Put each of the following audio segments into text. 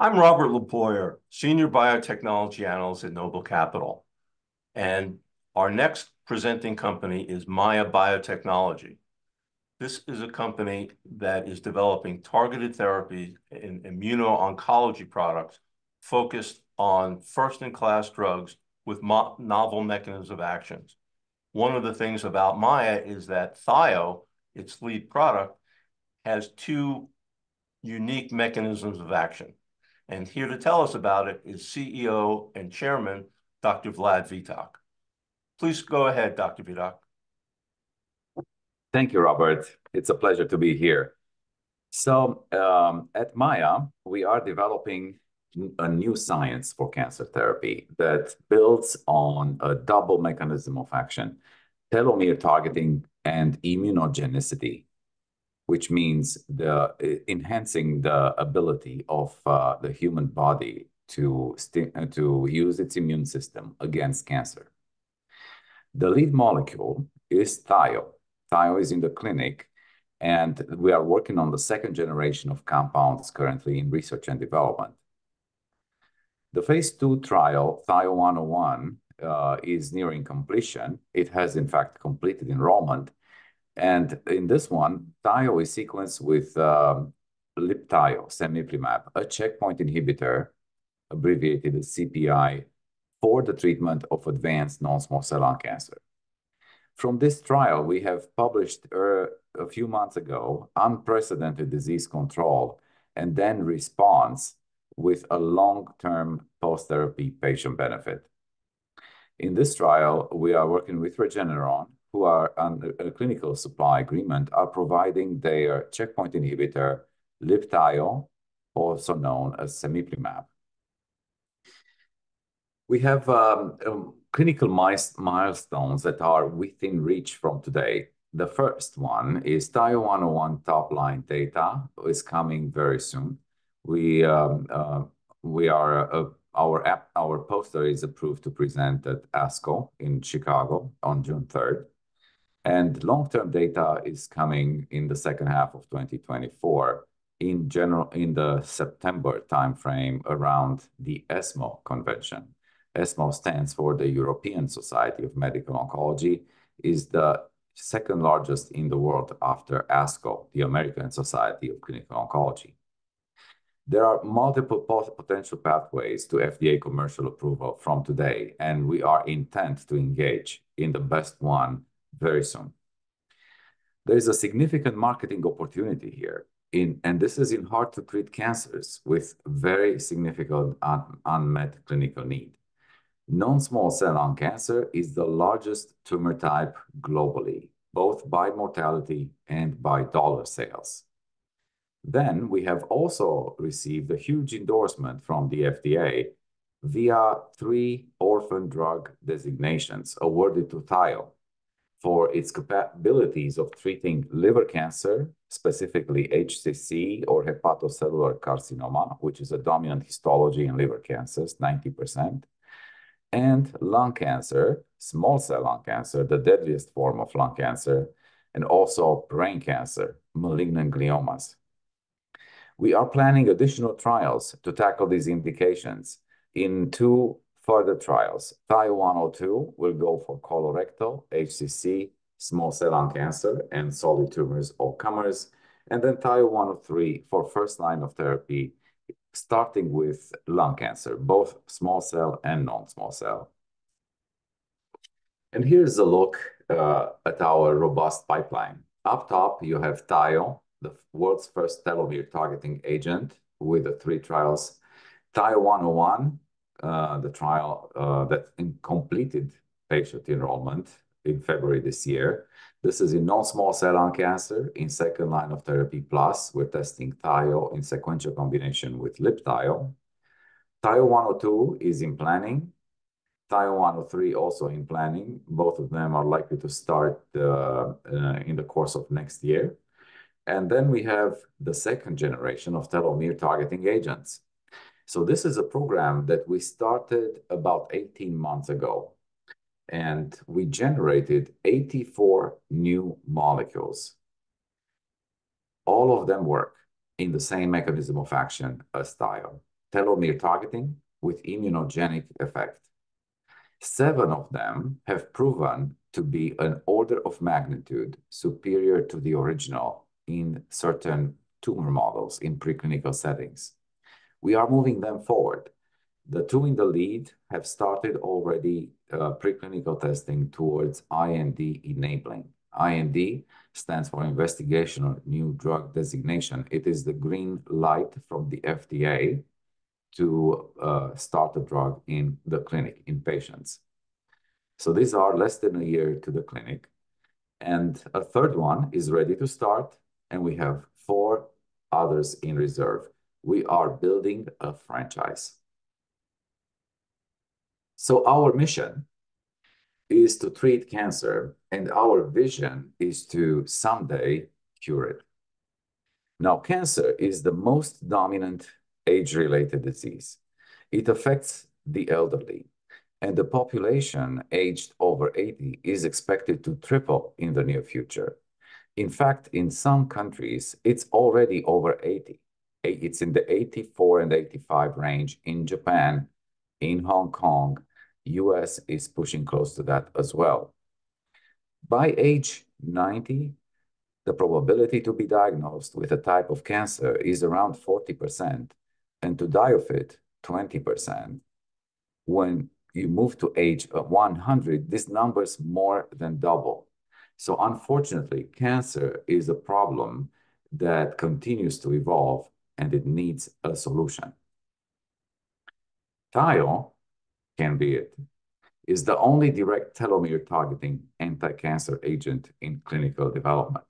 I'm Robert LeBoyer, Senior Biotechnology Analyst at Noble Capital, and our next presenting company is MAIA Biotechnology. This is a company that is developing targeted therapy in immuno-oncology products focused on first-in-class drugs with novel mechanisms of actions. One of the things about MAIA is that THIO, its lead product, has two unique mechanisms of action. And here to tell us about it is CEO and Chairman, Dr. Vlad Vitoc. Please go ahead, Dr. Vitoc. Thank you, Robert. It's a pleasure to be here. So, um, at MAIA, we are developing a new science for cancer therapy that builds on a double mechanism of action: telomere targeting and immunogenicity, which means the eh, enhancing the ability of uh, the human body to eh, to use its immune system against cancer. The lead molecule is THIO. THIO is in the clinic, and we are working on the second generation of compounds currently in research and development. The phase two trial, THIO-101, uh, is nearing completion. It has, in fact, completed enrollment, and in this one, THIO is sequenced with um, Libtayo, cemiplimab, a checkpoint inhibitor, abbreviated as CPI, for the treatment of advanced non-small cell lung cancer. From this trial, we have published er, a few months ago unprecedented disease control and then response with a long-term post-therapy patient benefit. In this trial, we are working with Regeneron, who are under a clinical supply agreement, are providing their checkpoint inhibitor, Libtayo, also known as cemiplimab. We have clinical milestones that are within reach from today. The first one is THIO-101 top-line data is coming very soon. We um, uh, we are uh, our app, our poster is approved to present at ASCO in Chicago on June 3rd, and long-term data is coming in the second half of 2024, in general, in the September timeframe around the ESMO convention. ESMO stands for the European Society of Medical Oncology, is the second largest in the world after ASCO, the American Society of Clinical Oncology. There are multiple potential pathways to FDA commercial approval from today, and we are intent to engage in the best one very soon. There is a significant marketing opportunity here, in, and this is in hard-to-treat cancers with very significant unmet clinical need. Non-small cell lung cancer is the largest tumor type globally, both by mortality and by dollar sales. Then, we have also received a huge endorsement from the FDA via three orphan drug designations awarded to THIO for its capabilities of treating liver cancer, specifically HCC or hepatocellular carcinoma, which is a dominant histology in liver cancers, 90%, and lung cancer, small cell lung cancer, the deadliest form of lung cancer, and also brain cancer, malignant gliomas. We are planning additional trials to tackle these indications in two further trials. THIO-102 will go for colorectal, HCC, small cell lung cancer, and solid tumors, all comers, and then THIO-103 for first line of therapy, starting with lung cancer, both small cell and non-small cell. And here's a look uh, at our robust pipeline. Up top, you have THIO, the world's first telomere targeting agent with the three trials. THIO-101, Uh, the trial uh, that completed patient enrollment in February this year. This is in non-small cell lung cancer in second line of therapy plus. We're testing THIO in sequential combination with Libtayo. THIO-102 is in planning. THIO-103 also in planning. Both of them are likely to start uh, in the course of next year. And then we have the second generation of telomere targeting agents. So this is a program that we started about 18 months ago, and we generated 84 new molecules. All of them work in the same mechanism of action as telomere targeting with immunogenic effect. Seven of them have proven to be an order of magnitude superior to the original in certain tumor models in preclinical settings. We are moving them forward. The two in the lead have started already uh, preclinical testing towards IND enabling. IND stands for Investigational New Drug designation. It is the green light from the FDA to uh, start a drug in the clinic in patients. So these are less than a year to the clinic. And a third one is ready to start, and we have four others in reserve. We are building a franchise. So our mission is to treat cancer, and our vision is to someday cure it. Now, cancer is the most dominant age-related disease. It affects the elderly, and the population aged over 80 is expected to triple in the near future. In fact, in some countries, it's already over 80. It's in the 84 and 85 range in Japan, in Hong Kong. U.S. is pushing close to that as well. By age 90, the probability to be diagnosed with a type of cancer is around 40%, and to die of it, 20%. When you move to age 100, this number is more than double. So unfortunately, cancer is a problem that continues to evolve, and it needs a solution. THIO can be. It's the only direct telomere targeting anti-cancer agent in clinical development.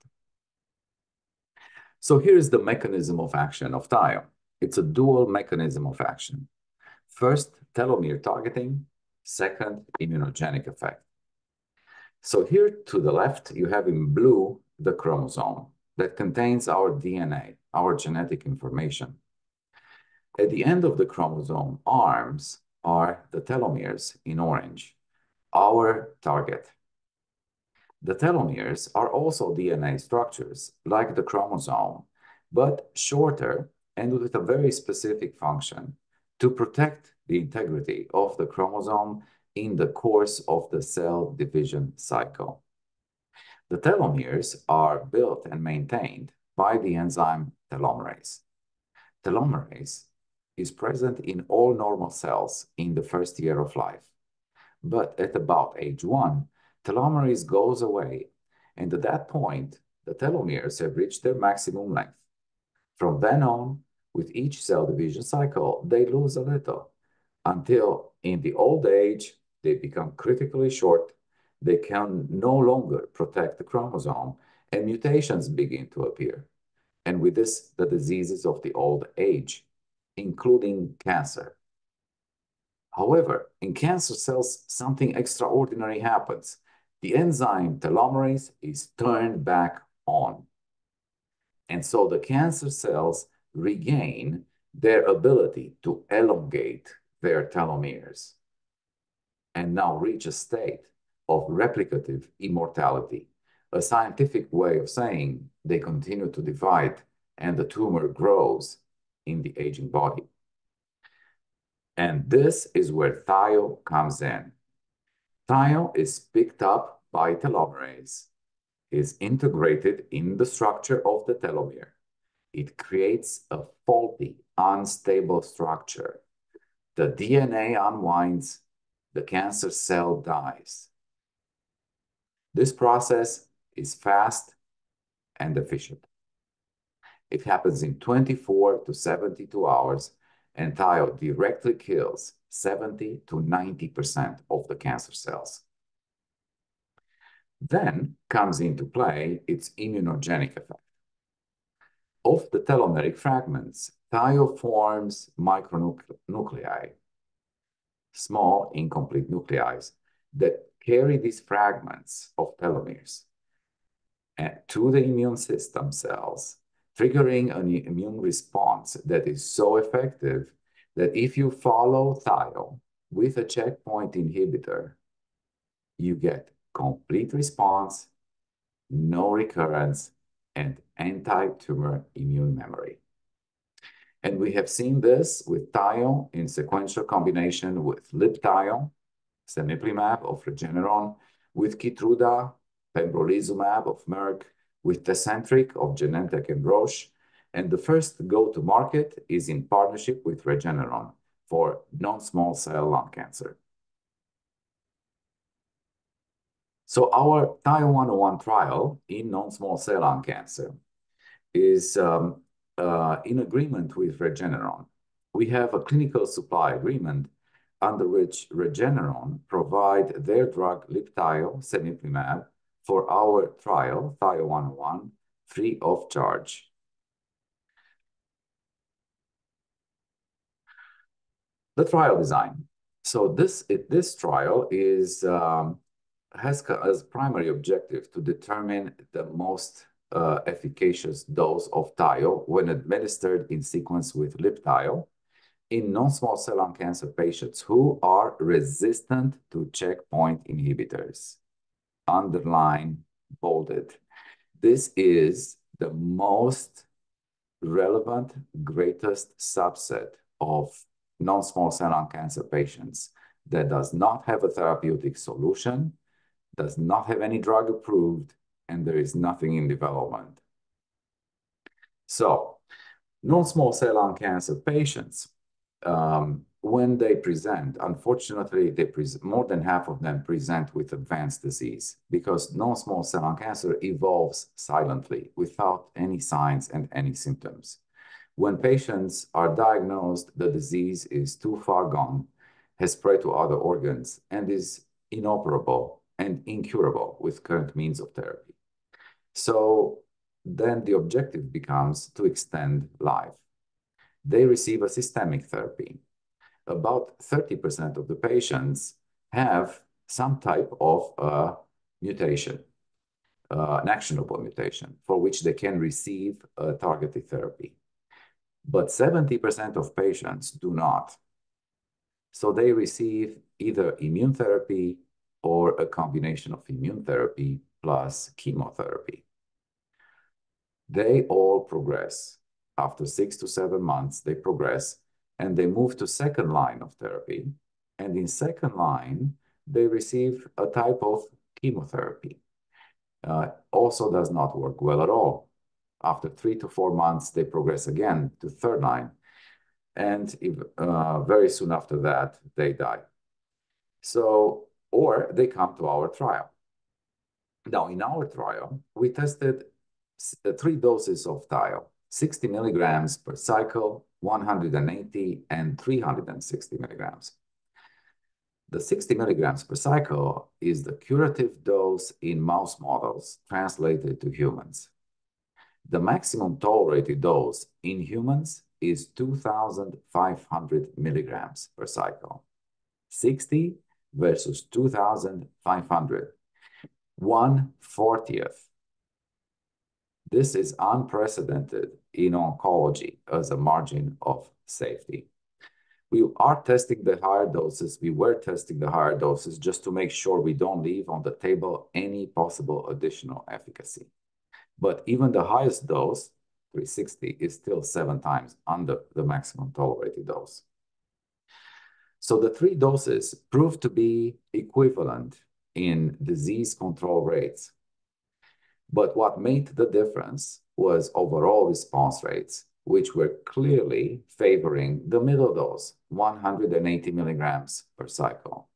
So here is the mechanism of action of THIO. It's a dual mechanism of action. First, telomere targeting. Second, immunogenic effect. So here to the left, you have in blue the chromosome that contains our DNA, our genetic information. At the end of the chromosome arms are the telomeres in orange, our target. The telomeres are also DNA structures like the chromosome, but shorter and with a very specific function to protect the integrity of the chromosome in the course of the cell division cycle. The telomeres are built and maintained by the enzyme telomerase. Telomerase is present in all normal cells in the first year of life. But at about age one, telomerase goes away, and at that point, the telomeres have reached their maximum length. From then on, with each cell division cycle, they lose a little until in the old age, they become critically short. They can no longer protect the chromosome, and mutations begin to appear. And with this, the diseases of the old age, including cancer. However, in cancer cells, something extraordinary happens. The enzyme telomerase is turned back on. And so the cancer cells regain their ability to elongate their telomeres and now reach a state of replicative immortality, a scientific way of saying they continue to divide and the tumor grows in the aging body. And this is where THIO comes in. THIO is picked up by telomerase, is integrated in the structure of the telomere. It creates a faulty, unstable structure. The DNA unwinds, the cancer cell dies. This process is fast and efficient. It happens in 24 to 72 hours, and THIO directly kills 70 to 90% of the cancer cells. Then comes into play its immunogenic effect. Of the telomeric fragments, THIO forms micronuclei, small incomplete nuclei that carry these fragments of telomeres eh, to the immune system cells, triggering an immune response that is so effective that if you follow THIO with a checkpoint inhibitor, you get complete response, no recurrence, and anti-tumor immune memory. And we have seen this with THIO in sequential combination with Libtayo, cemiplimab of Regeneron, with Keytruda, pembrolizumab of Merck, with Tecentriq of Genentech and Roche. And the first go-to-market is in partnership with Regeneron for non-small cell lung cancer. So our THIO-101 trial in non-small cell lung cancer is um, uh, in agreement with Regeneron. We have a clinical supply agreement under which Regeneron provide their drug Libtayo, cemiplimab, for our trial, THIO-101, free of charge. The trial design. So this this trial is um, has as primary objective to determine the most uh, efficacious dose of THIO when administered in sequence with Libtayo in non-small cell lung cancer patients who are resistant to checkpoint inhibitors. Underline, bolded. This is the most relevant, greatest subset of non-small cell lung cancer patients that does not have a therapeutic solution, does not have any drug approved, and there is nothing in development. So non-small cell lung cancer patients, Um, when they present, unfortunately, they pre more than half of them present with advanced disease because non-small cell lung cancer evolves silently without any signs and any symptoms. When patients are diagnosed, the disease is too far gone, has spread to other organs, and is inoperable and incurable with current means of therapy. So then the objective becomes to extend life. They receive a systemic therapy. About 30% of the patients have some type of mutation, uh, an actionable mutation for which they can receive a targeted therapy. But 70% of patients do not. So they receive either immune therapy or a combination of immune therapy plus chemotherapy. They all progress. After six to seven months, they progress, and they move to second line of therapy. And in second line, they receive a type of chemotherapy. Uh, also does not work well at all. After three to four months, they progress again to third line. And uh, very soon after that, they die. So, or they come to our trial. Now, in our trial, we tested uh, three doses of THIO, 60 milligrams per cycle, 180, and 360 milligrams. The 60 milligrams per cycle is the curative dose in mouse models translated to humans. The maximum tolerated dose in humans is 2,500 milligrams per cycle. 60 versus 2,500, 1/40th. This is unprecedented in oncology as a margin of safety. We are testing the higher doses. We were testing the higher doses just to make sure we don't leave on the table any possible additional efficacy. But even the highest dose, 360, is still seven times under the maximum tolerated dose. So the three doses proved to be equivalent in disease control rates. But what made the difference was overall response rates, which were clearly favoring the middle dose, 180 milligrams per cycle.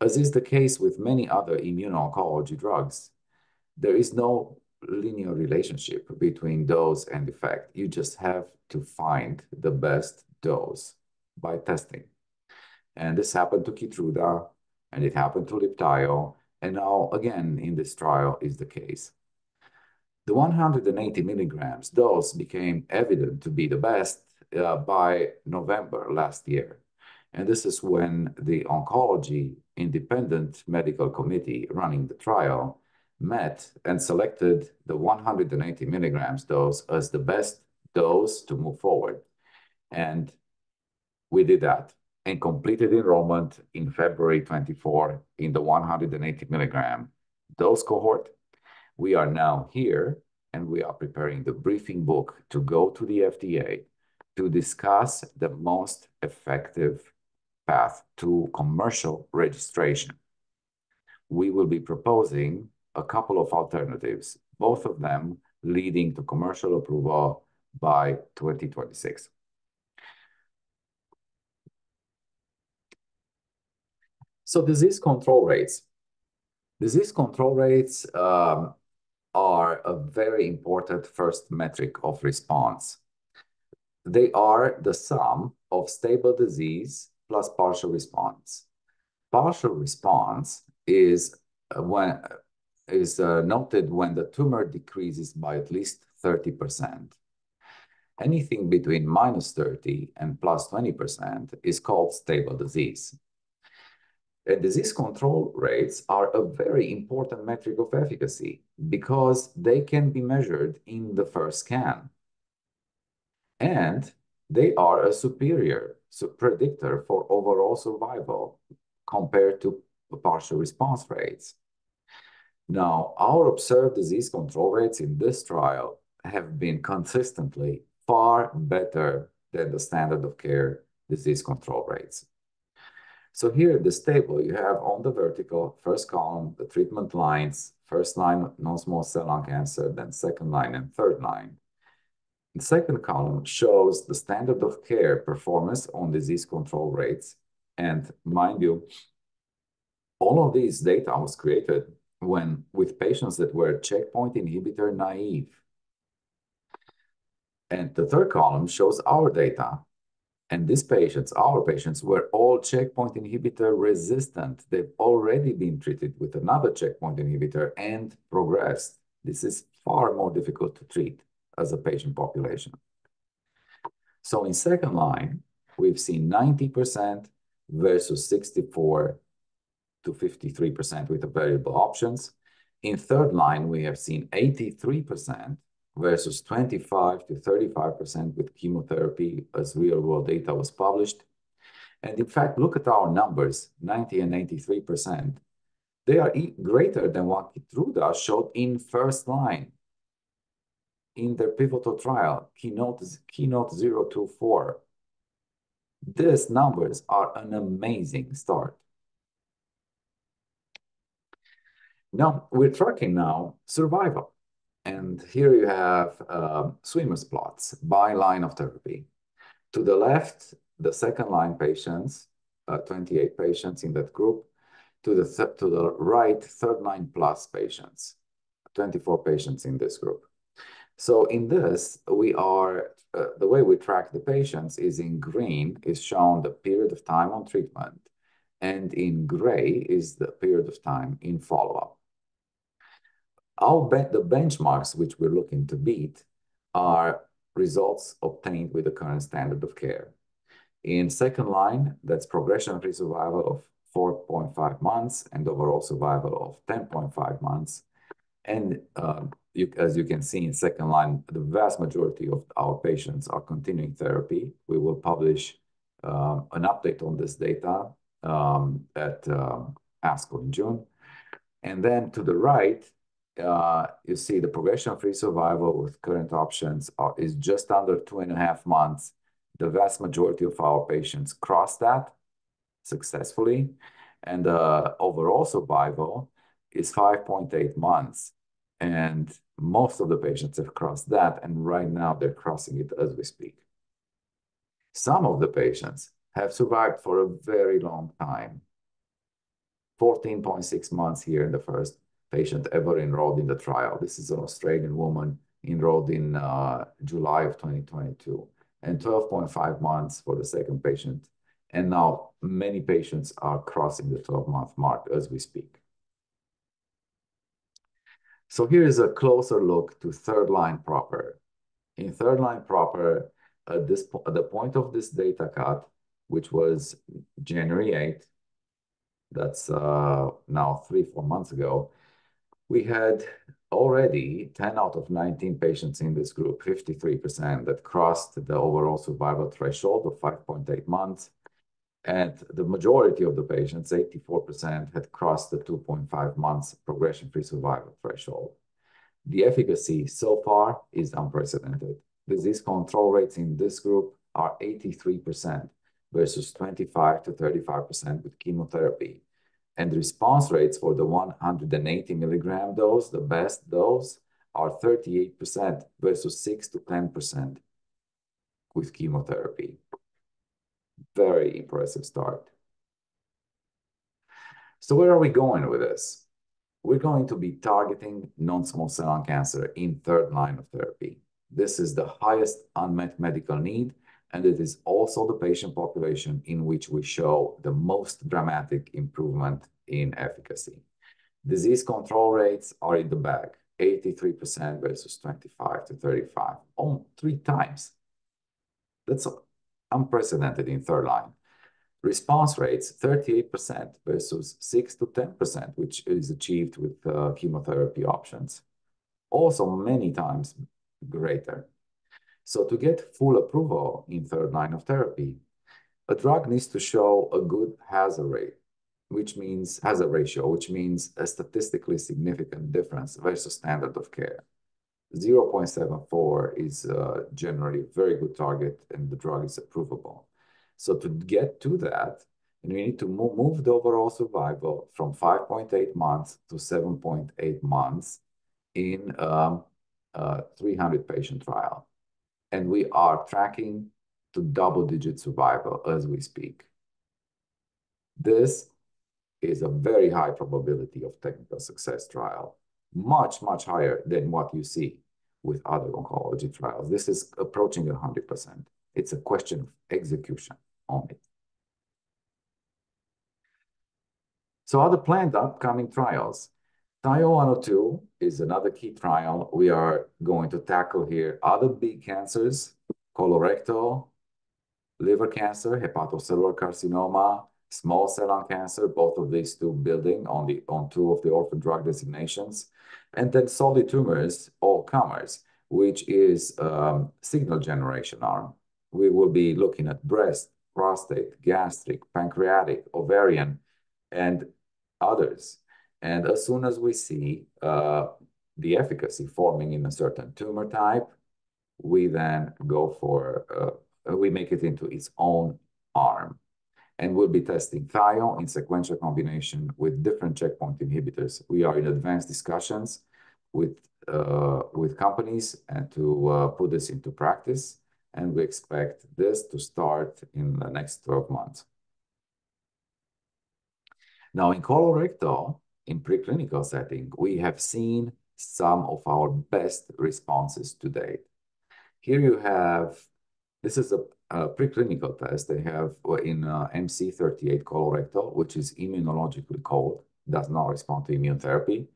As is the case with many other immuno-oncology drugs, there is no linear relationship between dose and effect. You just have to find the best dose by testing. And this happened to Keytruda, and it happened to Libtayo. And now, again, in this trial is the case. The 180 milligrams dose became evident to be the best uh, by November last year. And this is when the oncology independent medical committee running the trial met and selected the 180 milligrams dose as the best dose to move forward. And we did that and completed enrollment in February 2024 in the 180 mg dose cohort. We are now here, and we are preparing the briefing book to go to the FDA to discuss the most effective path to commercial registration. We will be proposing a couple of alternatives, both of them leading to commercial approval by 2026. So disease control rates. Disease control rates um, are a very important first metric of response. They are the sum of stable disease plus partial response. Partial response is uh, when is uh, noted when the tumor decreases by at least 30%. Anything between 30 and plus 20% is called stable disease. Disease control rates are a very important metric of efficacy because they can be measured in the first scan. And they are a superior predictor for overall survival compared to partial response rates. Now, our observed disease control rates in this trial have been consistently far better than the standard of care disease control rates. So here in this table, you have on the vertical first column, the treatment lines, first line non-small cell lung cancer, then second line and third line. The second column shows the standard of care performance on disease control rates. And mind you, all of these data was created when with patients that were checkpoint inhibitor naive. And the third column shows our data. And these patients, our patients, were all checkpoint inhibitor resistant. They've already been treated with another checkpoint inhibitor and progressed. This is far more difficult to treat as a patient population. So in second line, we've seen 90% versus 64%-53% with the variable options. In third line, we have seen 83% versus 25%-35% with chemotherapy as real-world data was published. And in fact, look at our numbers, 90 and 83%. They are greater than what Keytruda showed in first line in their pivotal trial, keynote KEYNOTE-024. These numbers are an amazing start. Now, we're tracking now survival. And here you have swimmer's plots by line of therapy. To the left, the second line patients, 28 patients in that group. To the right, third line plus patients, 24 patients in this group. So in this, we are, uh, the way we track the patients is in green is shown the period of time on treatment. And in gray is the period of time in follow-up. The benchmarks which we're looking to beat are results obtained with the current standard of care. In second line, that's progression-free survival of 4.5 months and overall survival of 10.5 months. And um, as you can see in second line, the vast majority of our patients are continuing therapy. We will publish um, an update on this data um, at ASCO in June. And then to the right, Uh, you see the progression-free survival with current options is just under two and a half months. The vast majority of our patients cross that successfully. And the overall survival is 5.8 months. And most of the patients have crossed that. And right now, they're crossing it as we speak. Some of the patients have survived for a very long time, 14.6 months here in the first patient ever enrolled in the trial. This is an Australian woman enrolled in uh, July of 2022 and 12.5 months for the second patient. And now many patients are crossing the 12-month mark as we speak. So here is a closer look to third line proper. In third line proper, at the point of this data cut, which was January 8, that's uh, now three, four months ago, we had already 10 out of 19 patients in this group, 53% that crossed the overall survival threshold of 5.8 months. And the majority of the patients, 84%, had crossed the 2.5 months progression-free survival threshold. The efficacy so far is unprecedented. Disease control rates in this group are 83% versus 25%-35% with chemotherapy. And response rates for the 180 milligram dose, the best dose, are 38% versus 6%-10% with chemotherapy. Very impressive start. So where are we going with this? We're going to be targeting non-small cell lung cancer in third line of therapy. This is the highest unmet medical need, and it is also the patient population in which we show the most dramatic improvement in efficacy. Disease control rates are in the bag, 83% versus 25%-35%, almost three times. That's unprecedented in third line. Response rates, 38% versus 6%-10%, which is achieved with uh, chemotherapy options. Also many times greater. So to get full approval in third line of therapy, a drug needs to show a good hazard rate, which means hazard ratio, which means a statistically significant difference versus standard of care. 0.74 is uh, generally a very good target, and the drug is approvable. So to get to that, and we need to move the overall survival from 5.8 months to 7.8 months in um, a 300-patient trial. And we are tracking to double-digit survival as we speak. This is a very high probability of technical success trial, much, much higher than what you see with other oncology trials. This is approaching 100%. It's a question of execution only. So other planned upcoming trials. THIO-102 is another key trial. We are going to tackle here other big cancers, colorectal, liver cancer, hepatocellular carcinoma, small cell lung cancer, both of these two building on two of the orphan drug designations, and then solid tumors, all comers, which is um, signal generation arm. We will be looking at breast, prostate, gastric, pancreatic, ovarian, and others. And as soon as we see uh, the efficacy forming in a certain tumor type, we then go for, uh, we make it into its own arm. And we'll be testing THIO in sequential combination with different checkpoint inhibitors. We are in advanced discussions with uh, with companies and to put this into practice, and we expect this to start in the next 12 months. Now, in colorectal, in preclinical setting, we have seen some of our best responses to date. Here you have, this is a preclinical test they have in uh, MC38 colorectal, which is immunologically cold, does not respond to immune therapy.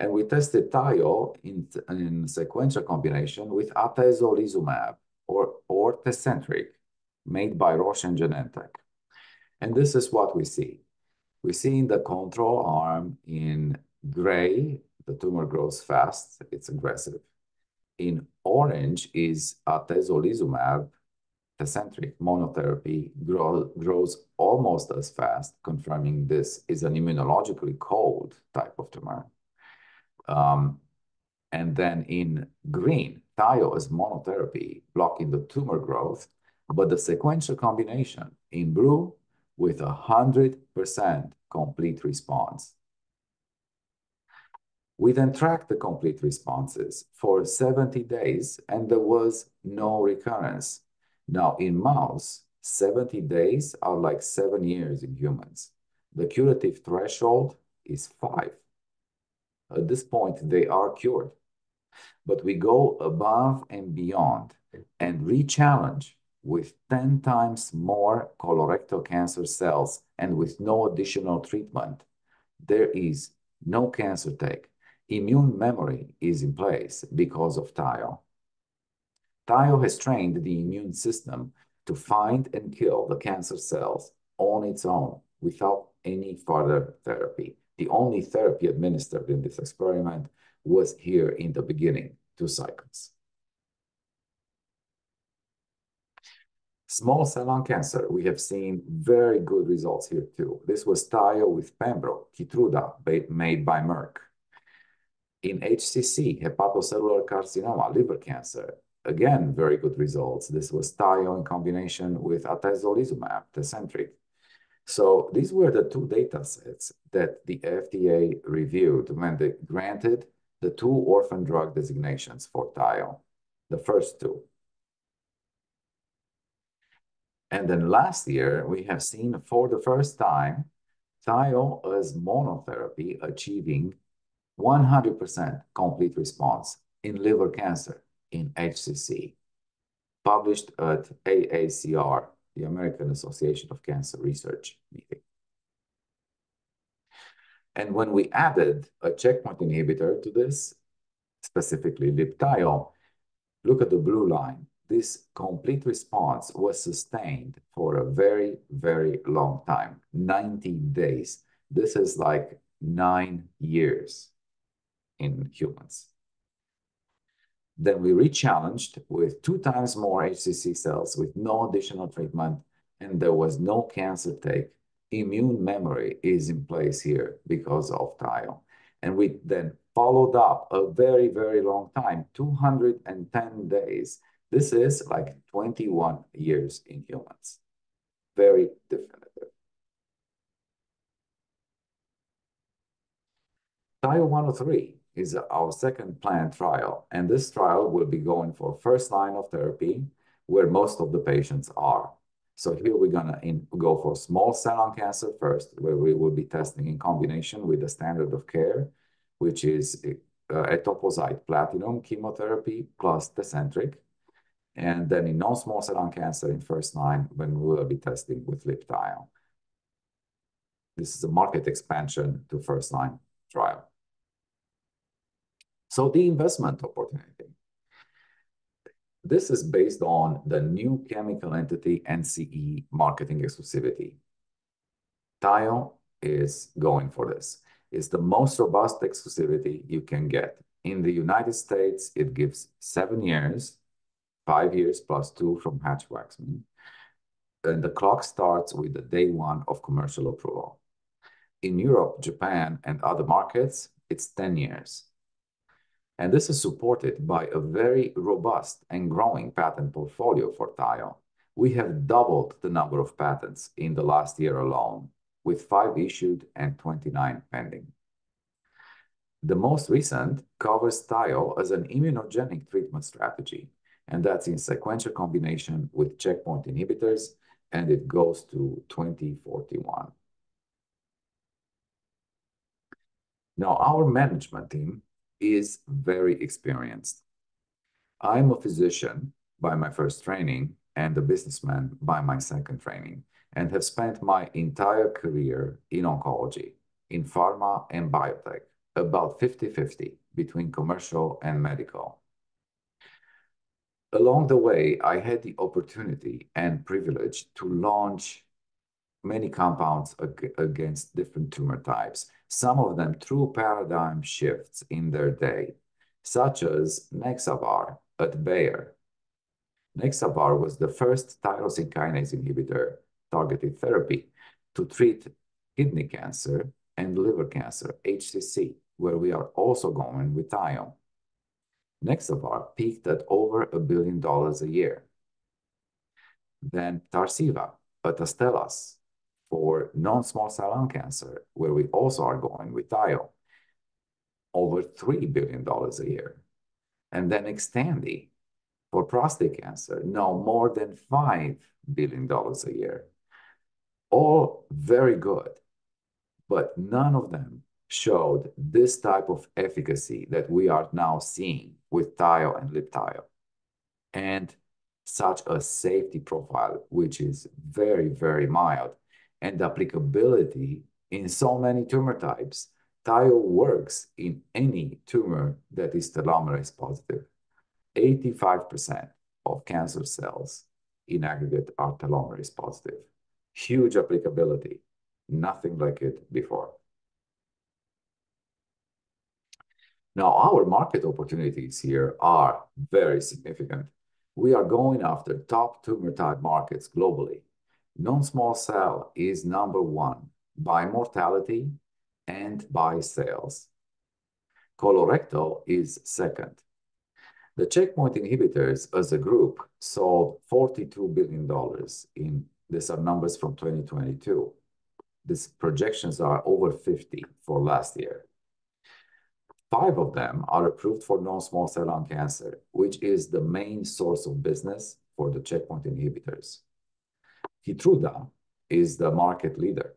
And we tested THIO in in sequential combination with atezolizumab or Tecentriq made by Roche and Genentech. And this is what we see. We see in the control arm in gray, the tumor grows fast, it's aggressive. In orange is atezolizumab, Tecentriq monotherapy grows almost as fast, confirming this is an immunologically cold type of tumor. Um, and then in green, THIO is monotherapy blocking the tumor growth, but the sequential combination in blue with a 100% complete response. We then tracked the complete responses for 70 days, and there was no recurrence. Now, in mouse, 70 days are like seven years in humans. The curative threshold is five. At this point, they are cured. But we go above and beyond and re-challenge with 10 times more colorectal cancer cells and with no additional treatment. There is no cancer take. Immune memory is in place because of THIO. THIO has trained the immune system to find and kill the cancer cells on its own without any further therapy. The only therapy administered in this experiment was here in the beginning, two cycles. Small cell lung cancer, we have seen very good results here too. This was THIO with Pembro, Keytruda made by Merck. In HCC, hepatocellular carcinoma, liver cancer, again, very good results. This was THIO in combination with atezolizumab, Tecentriq. So these were the two data sets that the FDA reviewed when they granted the two orphan drug designations for THIO, the first two. And then last year, we have seen for the first time THIO as monotherapy achieving 100% complete response in liver cancer in HCC, published at AACR, the American Association of Cancer Research meeting. And when we added a checkpoint inhibitor to this, specifically Libtayo, look at the blue line. This complete response was sustained for a very, very long time, 90 days. This is like nine years in humans. Then we rechallenged with two times more HCC cells with no additional treatment, and there was no cancer take. Immune memory is in place here because of THIO. And we then followed up a very, very long time, 210 days. This is like 21 years in humans. Very definitive. THIO-103 is our second planned trial, and this trial will be going for first line of therapy where most of the patients are. So here we're going to go for small cell lung cancer first, where we will be testing in combination with the standard of care, which is uh, etoposide platinum chemotherapy plus Tecentriq. And then in non-small cell lung cancer in first line, when we will be testing with Libtayo. This is a market expansion to first line trial. So the investment opportunity. This is based on the new chemical entity NCE marketing exclusivity. THIO is going for this. It's the most robust exclusivity you can get. In the United States, it gives seven years, five years plus two from Hatch-Waxman. And the clock starts with the day one of commercial approval. In Europe, Japan, and other markets, it's 10 years. And this is supported by a very robust and growing patent portfolio for THIO. We have doubled the number of patents in the last year alone, with five issued and 29 pending. The most recent covers THIO as an immunogenic treatment strategy, and that's in sequential combination with checkpoint inhibitors, and it goes to 2041. Now, our management team is very experienced. I'm a physician by my first training and a businessman by my second training, and have spent my entire career in oncology, in pharma and biotech, about 50-50 between commercial and medical. Along the way, I had the opportunity and privilege to launch many compounds against different tumor types, some of them true paradigm shifts in their day, such as Nexavar at Bayer. Nexavar was the first tyrosine kinase inhibitor targeted therapy to treat kidney cancer and liver cancer, HCC, where we are also going with THIO. Nexavar peaked at over a $1 billion a year. Then Tarceva at Astellas for non-small cell lung cancer, where we also are going with THIO, over $3 billion a year. And then Xtandi for prostate cancer, now more than $5 billion a year. All very good, but none of them showed this type of efficacy that we are now seeing with THIO and Libtayo, and such a safety profile, which is very, very mild, and applicability in so many tumor types. THIO works in any tumor that is telomerase positive. 85% of cancer cells in aggregate are telomerase positive. Huge applicability. Nothing like it before. Now, our market opportunities here are very significant. We are going after top tumor type markets globally. Non-small cell is number one by mortality and by sales. Colorectal is second. The checkpoint inhibitors as a group sold $42 billion in, these are numbers from 2022. These projections are over 50 for last year. Five of them are approved for non-small cell lung cancer, which is the main source of business for the checkpoint inhibitors. Keytruda is the market leader,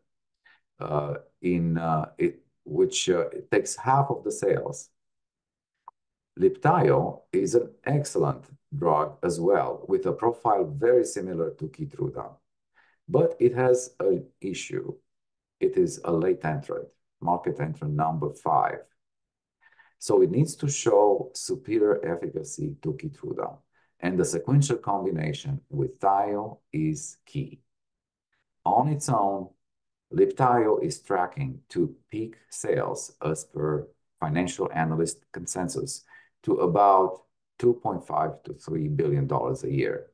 in uh it which takes half of the sales. Libtayo is an excellent drug as well, with a profile very similar to Keytruda, but it has an issue. It is a late entrant, market entrant number five. So it needs to show superior efficacy to Keytruda, and the sequential combination with THIO is key. On its own, Libtayo is tracking to peak sales as per financial analyst consensus to about $2.5-$3 billion a year.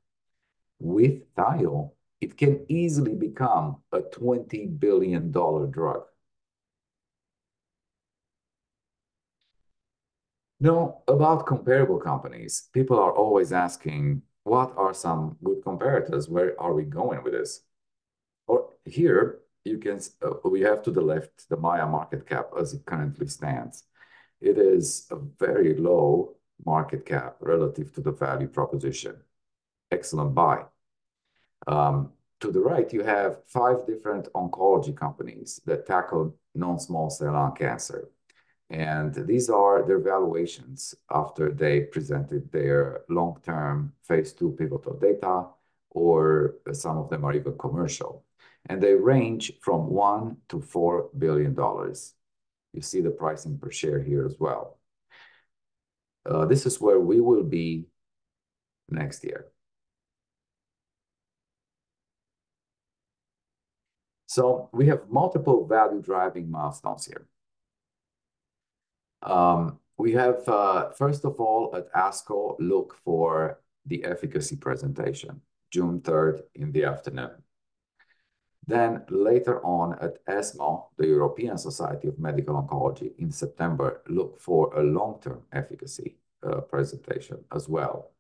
With THIO, it can easily become a $20 billion drug. Now, about comparable companies, people are always asking, what are some good comparators? Where are we going with this? Or here, you can, uh, we have to the left the MAIA market cap as it currently stands. It is a very low market cap relative to the value proposition. Excellent buy. Um, to the right, you have five different oncology companies that tackle non-small cell lung cancer. And these are their valuations after they presented their long-term phase II pivotal data, or some of them are even commercial. And they range from $1-$4 billion. You see the pricing per share here as well. Uh, this is where we will be next year. So we have multiple value-driving milestones here. Um, we have, uh, first of all, at ASCO, look for the efficacy presentation, June 3rd in the afternoon. Then later on at ESMO, the European Society of Medical Oncology in September, look for a long-term efficacy uh, presentation as well.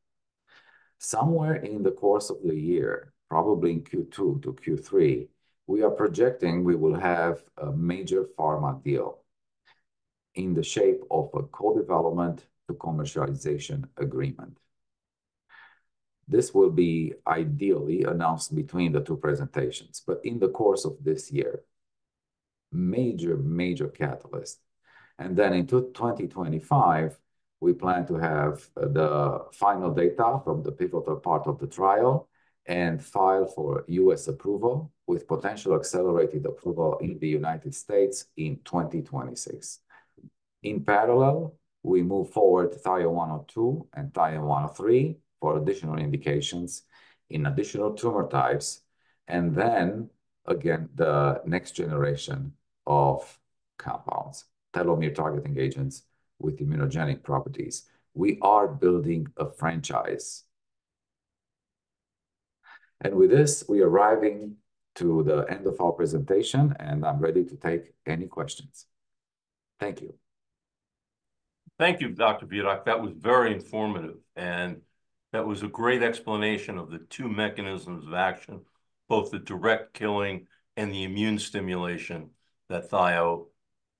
Somewhere in the course of the year, probably in Q2 to Q3, we are projecting we will have a major pharma deal in the shape of a co-development to commercialization agreement. This will be ideally announced between the two presentations, but in the course of this year, major, major catalyst. And then in 2025, we plan to have the final data from the pivotal part of the trial and file for U.S. approval with potential accelerated approval in the United States in 2026. In parallel, we move forward to THIO-102 and THIO-103 for additional indications in additional tumor types, and then again, the next generation of compounds, telomere targeting agents with immunogenic properties. We are building a franchise. And with this, we are arriving to the end of our presentation, and I'm ready to take any questions. Thank you. Thank you, Dr. Burak. That was very informative, and that was a great explanation of the two mechanisms of action, both the direct killing and the immune stimulation that THIO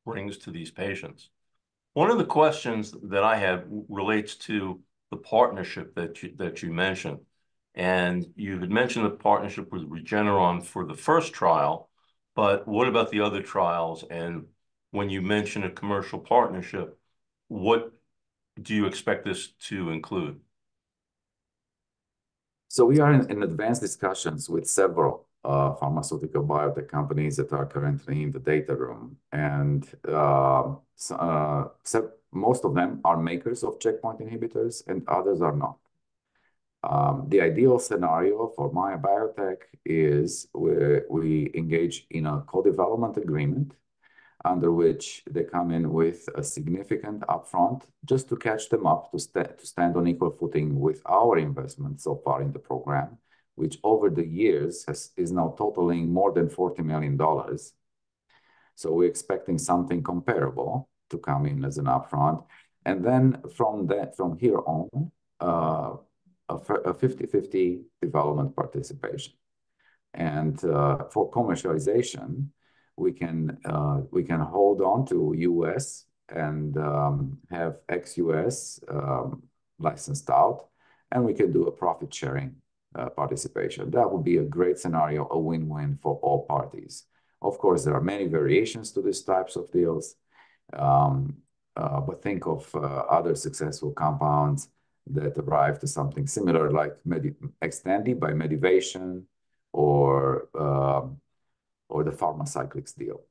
brings to these patients. One of the questions that I have relates to the partnership that that you mentioned. And you had mentioned the partnership with Regeneron for the first trial, but what about the other trials? And when you mention a commercial partnership, what do you expect this to include? So we are in advanced discussions with several uh, pharmaceutical biotech companies that are currently in the data room. And uh, uh, most of them are makers of checkpoint inhibitors, and others are not. Um, the ideal scenario for MAIA Biotech is we engage in a co-development agreement under which they come in with a significant upfront just to catch them up to stand on equal footing with our investment so far in the program, which over the years is now totaling more than $40 million. So we're expecting something comparable to come in as an upfront. And then from that, from here on, uh, a 50/50 development participation. And uh, for commercialization, we can uh, we can hold on to U.S. and um, have ex-U.S. Um, licensed out, and we can do a profit-sharing uh, participation. That would be a great scenario, a win-win for all parties. Of course, there are many variations to these types of deals, um, uh, but think of uh, other successful compounds that arrive to something similar, like Xtandi by Medivation or the Pharmacyclics deal.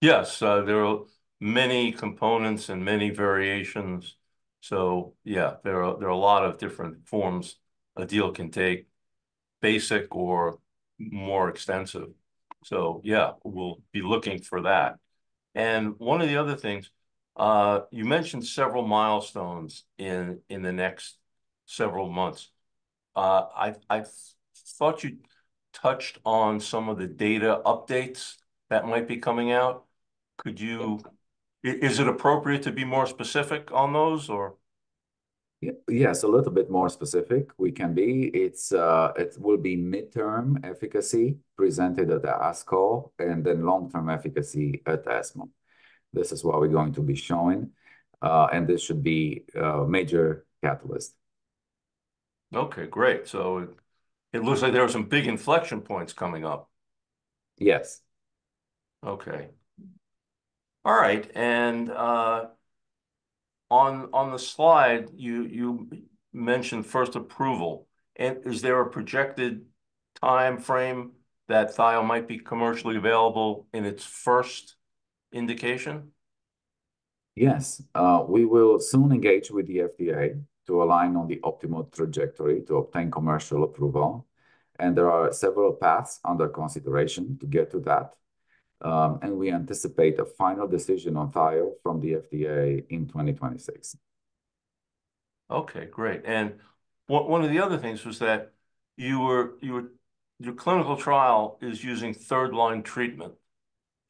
Yes, uh, there are many components and many variations. So yeah, there are there are a lot of different forms a deal can take, basic or more extensive. So yeah, we'll be looking for that. And one of the other things, uh, you mentioned several milestones in in the next several months. Uh, I thought you touched on some of the data updates that might be coming out. Could you... Is it appropriate to be more specific on those, or? Yes, a little bit more specific we can be. It's, uh it will be midterm efficacy presented at the ASCO, and then long-term efficacy at ESMO. This is what we're going to be showing, uh and this should be a major catalyst. Okay, great. So it looks like there are some big inflection points coming up. Yes. Okay. All right, and uh, on on the slide, you you mentioned first approval. And is there a projected time frame that Thio might be commercially available in its first indication? Yes. uh, We will soon engage with the FDA to align on the optimal trajectory to obtain commercial approval, and there are several paths under consideration to get to that. Um, and we anticipate a final decision on Thio from the FDA in 2026. Okay, great. And one of the other things was that you were, you were your clinical trial is using third-line treatment.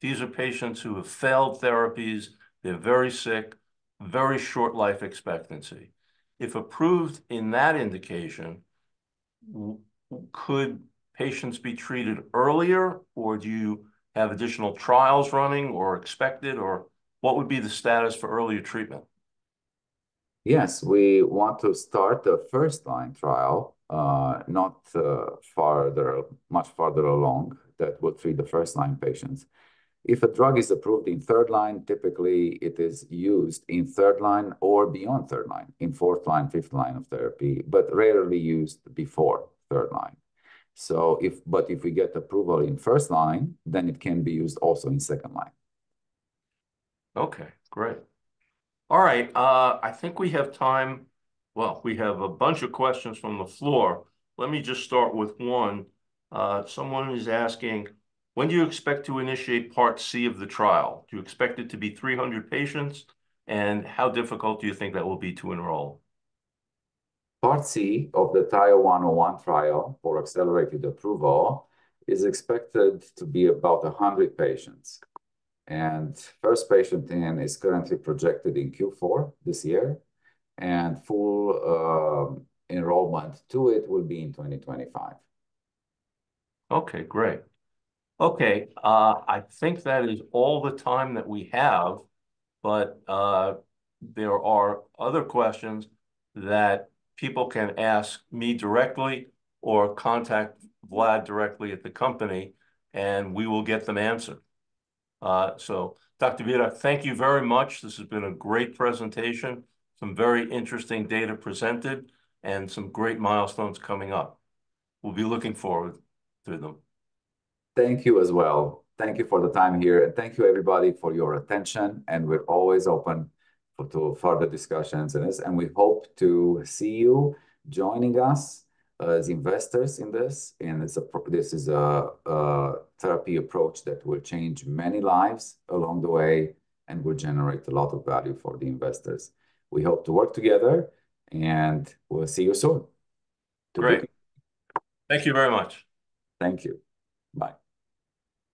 These are patients who have failed therapies, they're very sick, very short life expectancy. If approved in that indication, could patients be treated earlier, or do you have additional trials running or expected, or what would be the status for earlier treatment? Yes, we want to start the first-line trial, uh, not uh, farther, much farther along, that will treat the first-line patients. If a drug is approved in third line, typically it is used in third line or beyond third line, in fourth line, fifth line of therapy, but rarely used before third line. So if, but if we get approval in first line, then it can be used also in second line. Okay, great. All right, uh, I think we have time. Well, we have a bunch of questions from the floor. Let me just start with one. Uh, someone is asking: When do you expect to initiate Part C of the trial? Do you expect it to be 300 patients, and how difficult do you think that will be to enroll? Part C of the THIO-101 trial for accelerated approval is expected to be about 100 patients, and first patient in is currently projected in Q4 this year, and full um, enrollment to it will be in 2025. Okay, great. Okay, uh, I think that is all the time that we have, but uh, there are other questions that people can ask me directly or contact Vlad directly at the company, and we will get them answered. Uh, so Dr. Vita, thank you very much. This has been a great presentation, some very interesting data presented, and some great milestones coming up. We'll be looking forward to them. Thank you as well. Thank you for the time here, and thank you, everybody, for your attention, and we're always open to further discussions in this, and we hope to see you joining us as investors in this. And this is a therapy approach that will change many lives along the way and will generate a lot of value for the investors. We hope to work together, and we'll see you soon. Great. Thank you very much. Thank you. Bye.